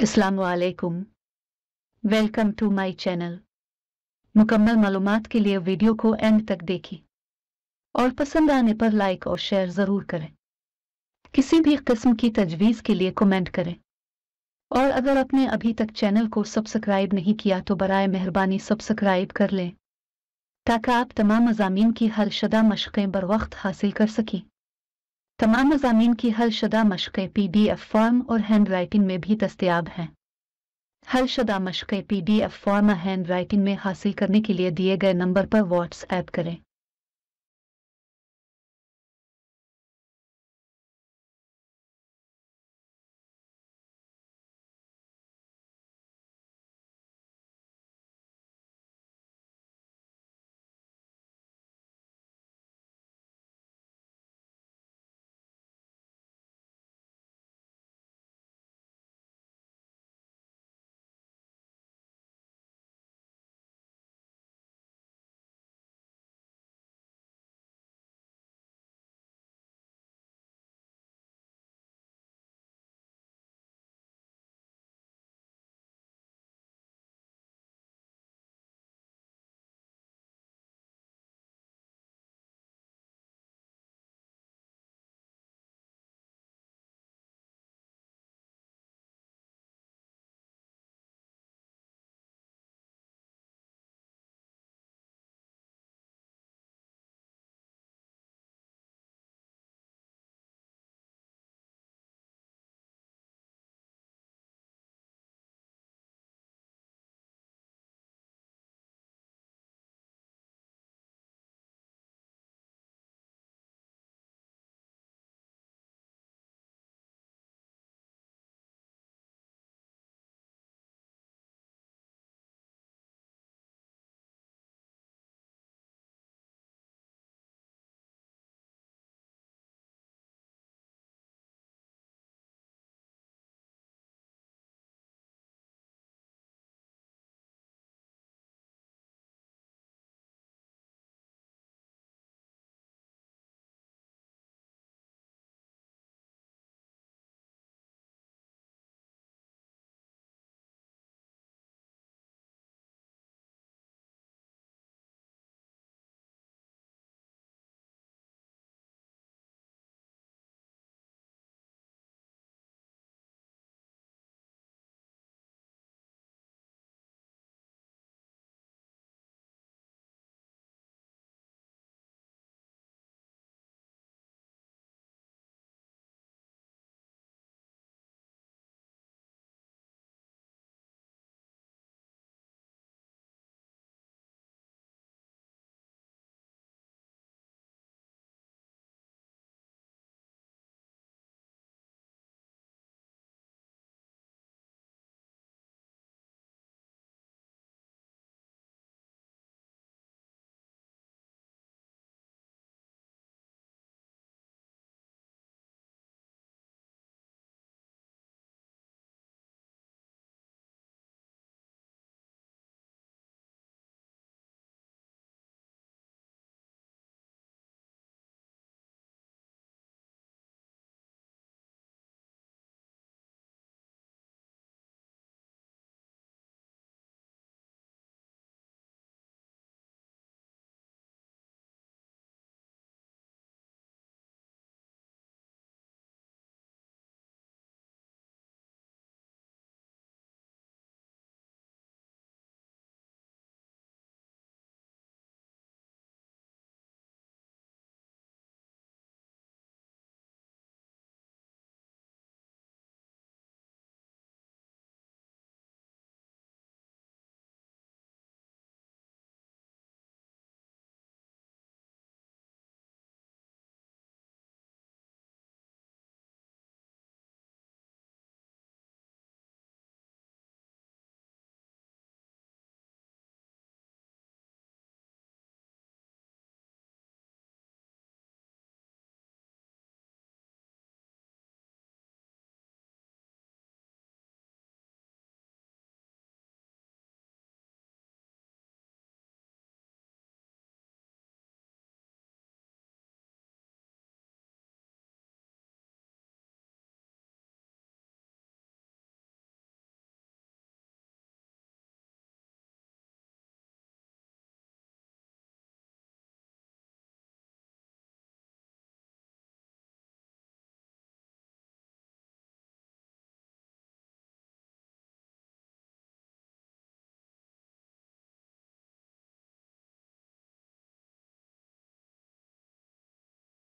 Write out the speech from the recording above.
असलकुम welcome to my channel मुकम्मल मालूम के लिए वीडियो को एंड तक देखें और पसंद आने पर लाइक और शेयर ज़रूर करें। किसी भी किस्म की तजवीज़ के लिए कमेंट करें। और अगर आपने अभी तक चैनल को सब्सक्राइब नहीं किया तो बरए मेहरबानी सब्सक्राइब कर लें। ताकि आप तमाम मजामी की हल शुदा मशक़ें बर वक्त हासिल कर सकें। तमाम मजामी की हल शुदा मशक़ें पी डी एफ़ फॉर्म और हैंड राइटिंग में भी दस्तियाब हैं। हल शुदा मशक़ें P D F form handwriting में हासिल करने के लिए दिए गए नंबर पर व्हाट्सएप करें।